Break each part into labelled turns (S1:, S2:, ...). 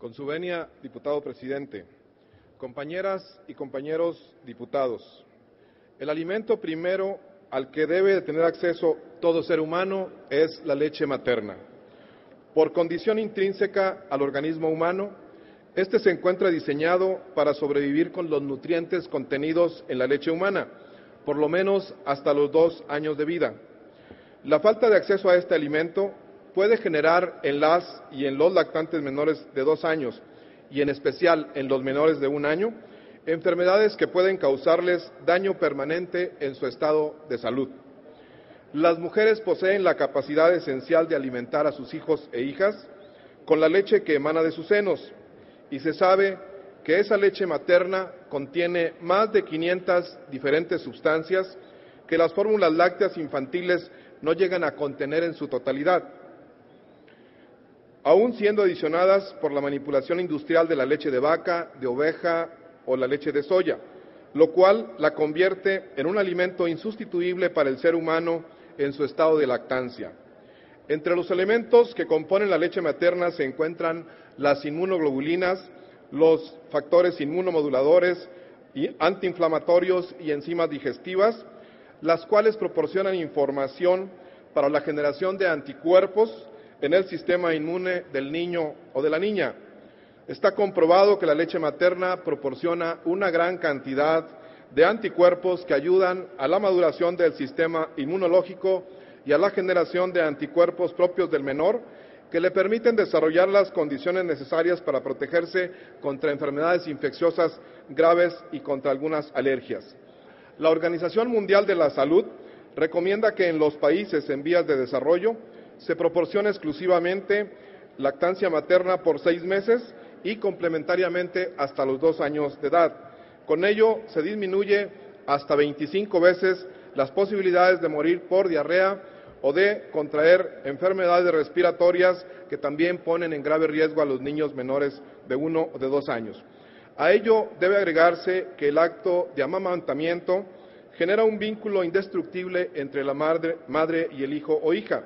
S1: Con su venia, diputado presidente, compañeras y compañeros diputados, el alimento primero al que debe tener acceso todo ser humano es la leche materna. Por condición intrínseca al organismo humano, este se encuentra diseñado para sobrevivir con los nutrientes contenidos en la leche humana, por lo menos hasta los dos años de vida. La falta de acceso a este alimento puede generar en las y en los lactantes menores de dos años y en especial en los menores de un año enfermedades que pueden causarles daño permanente en su estado de salud. Las mujeres poseen la capacidad esencial de alimentar a sus hijos e hijas con la leche que emana de sus senos y se sabe que esa leche materna contiene más de 500 diferentes sustancias que las fórmulas lácteas infantiles no llegan a contener en su totalidad aún siendo adicionadas por la manipulación industrial de la leche de vaca, de oveja o la leche de soya, lo cual la convierte en un alimento insustituible para el ser humano en su estado de lactancia. Entre los elementos que componen la leche materna se encuentran las inmunoglobulinas, los factores inmunomoduladores, y antiinflamatorios y enzimas digestivas, las cuales proporcionan información para la generación de anticuerpos en el sistema inmune del niño o de la niña. Está comprobado que la leche materna proporciona una gran cantidad de anticuerpos que ayudan a la maduración del sistema inmunológico y a la generación de anticuerpos propios del menor que le permiten desarrollar las condiciones necesarias para protegerse contra enfermedades infecciosas graves y contra algunas alergias. La Organización Mundial de la Salud recomienda que en los países en vías de desarrollo se proporciona exclusivamente lactancia materna por seis meses y complementariamente hasta los dos años de edad. Con ello se disminuye hasta 25 veces las posibilidades de morir por diarrea o de contraer enfermedades respiratorias que también ponen en grave riesgo a los niños menores de uno o de dos años. A ello debe agregarse que el acto de amamantamiento genera un vínculo indestructible entre la madre, madre y el hijo o hija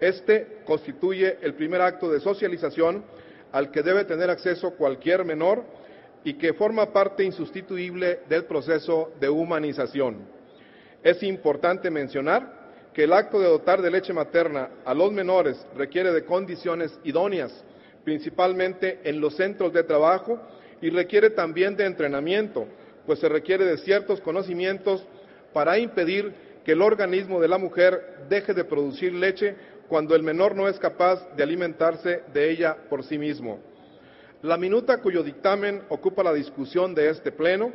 S1: este constituye el primer acto de socialización al que debe tener acceso cualquier menor y que forma parte insustituible del proceso de humanización. Es importante mencionar que el acto de dotar de leche materna a los menores requiere de condiciones idóneas, principalmente en los centros de trabajo, y requiere también de entrenamiento, pues se requiere de ciertos conocimientos para impedir que el organismo de la mujer deje de producir leche cuando el menor no es capaz de alimentarse de ella por sí mismo. La minuta cuyo dictamen ocupa la discusión de este Pleno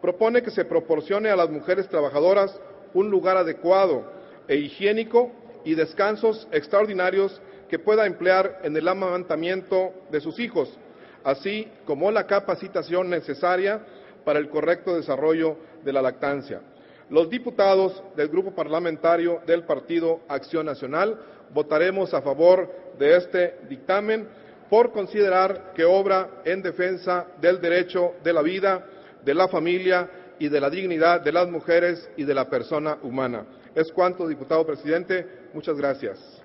S1: propone que se proporcione a las mujeres trabajadoras un lugar adecuado e higiénico y descansos extraordinarios que pueda emplear en el amamantamiento de sus hijos, así como la capacitación necesaria para el correcto desarrollo de la lactancia. Los diputados del Grupo Parlamentario del Partido Acción Nacional votaremos a favor de este dictamen por considerar que obra en defensa del derecho de la vida, de la familia y de la dignidad de las mujeres y de la persona humana. Es cuanto, diputado presidente. Muchas gracias.